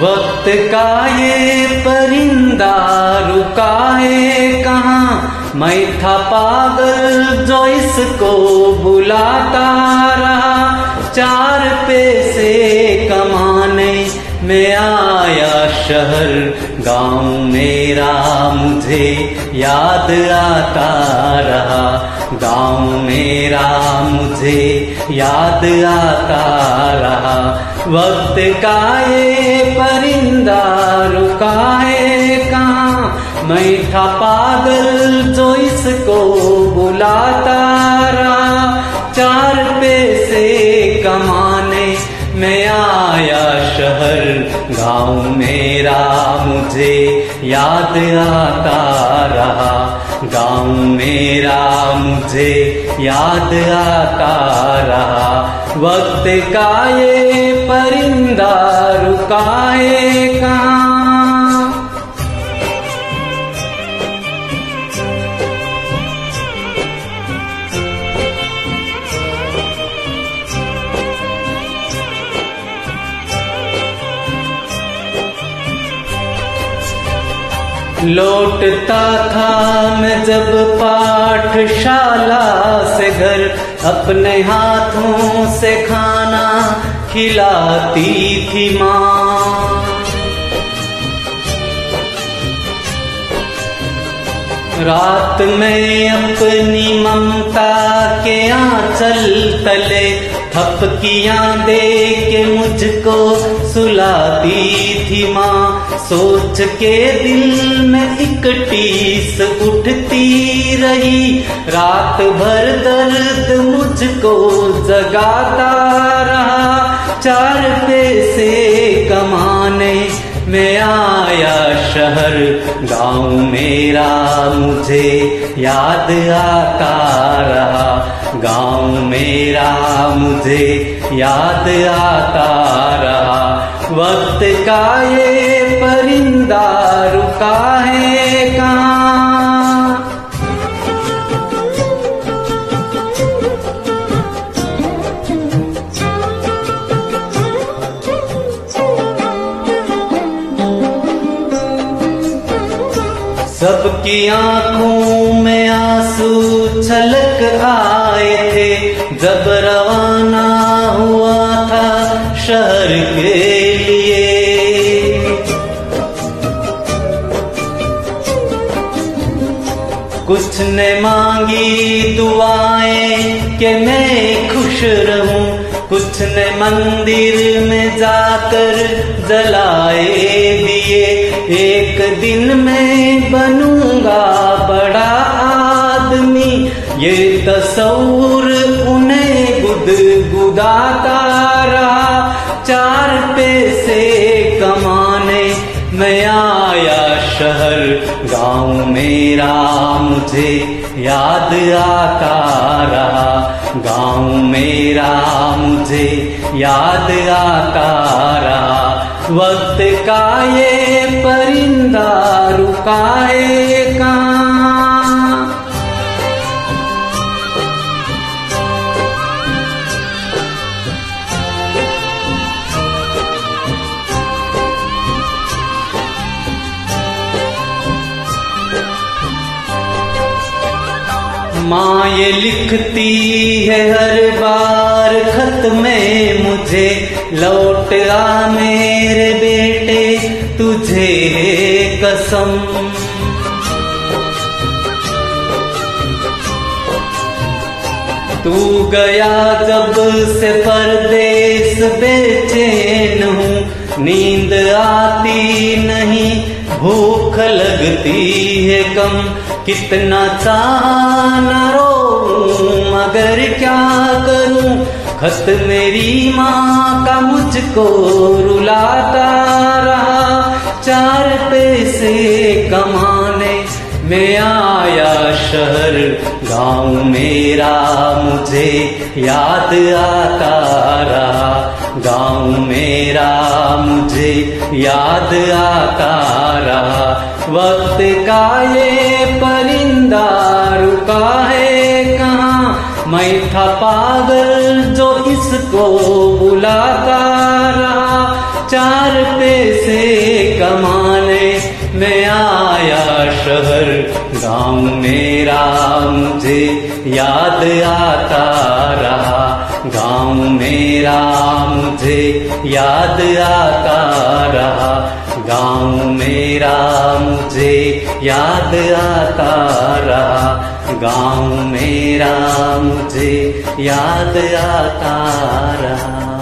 वक्त का ये परिंदा रुका है कहाँ? मैं था पागल जो इसको बुलाता रहा। चार पैसे कमाने में आया शहर। गाँव मेरा मुझे याद आता रहा। गाँव मेरा मुझे याद आता रहा। वक्त का ये परिंदा रुका है कहाँ? मैं था पागल जो इसको बुलाता रहा। चार पैसे कमाने में आया शहर गाँव मेरा मुझे याद आता रहा। गाँव मेरा मुझे याद आता रहा। वक्त का ये परिंदा रुकाए कहाँ लौटता था मैं जब पाठशाला से घर अपने हाथों से खाना खिलाती थी माँ। रात में अपनी ममता के आंचल तले थपकियाँ दे के मुझको सुलाती थी माँ। सोच के दिल में एक टीस उठती रही। रात भर दर्द मुझको जगाता रहा। चार पैसे कमाने में आया शहर। गाँव मेरा मुझे याद आता रहा। गाँव मेरा मुझे याद आता रहा। वक्त का ये परिंदा रुका है सबकी आँखों में आँसू छलक आए थे। जब रवाना हुआ था शहर के लिए। कुछ ने मांगी दुआएँ कि मैं खुश रहूँ। कुछ ने मंदिर में जाकर जलाए दिए। एक दिन में बनूँगा तस्वुर उन्हें गुद गुदाता रहा। चार पैसे कमाने मैं आया शहर, गाँव मेरा मुझे याद आता रहा। गाँव मेरा मुझे याद आता रहा। वक्त का ये परिंदा रुकाए कहाँ? माँ ये लिखती है हर बार, खत में मुझे लौट आ मेरे बेटे, तुझे कसम। तू गया जब से परदेश बेचैन हूँ, नींद आती नहीं, भूख लगती है कम। कितना चाहना रो मगर क्या करूँ? खत मेरी माँ का मुझको रुलाता रहा। चार पैसे कमाने में आया शहर, गाँव मेरा मुझे याद आता रहा। गाँव मेरा मुझे याद आता वक्त का ये परिंदा रुका है कहाँ? मैं था पागल जो इसको बुलाता रहा। चार पैसे कमाने मैं आया शहर। गाँव मेरा मुझे याद आता रहा। गाँव मेरा मुझे याद आता रहा। गाँव मेरा मुझे याद आता रहा। गाँव मेरा मुझे याद आता रहा।